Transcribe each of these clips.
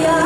yeah.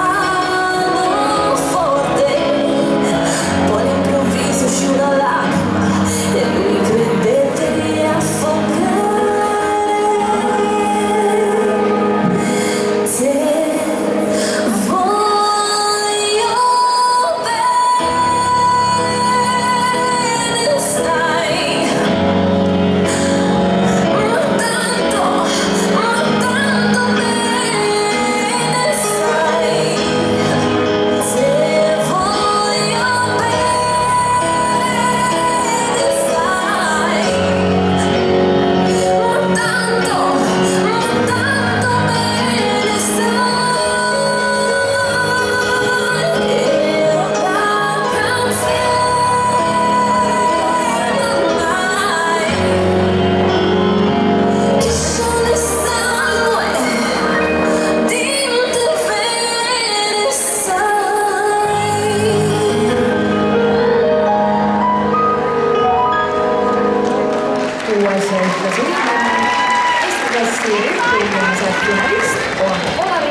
kuues ja ühtlasi viimane Eesti klassi üldpõhimõtteliselt finalist on Olav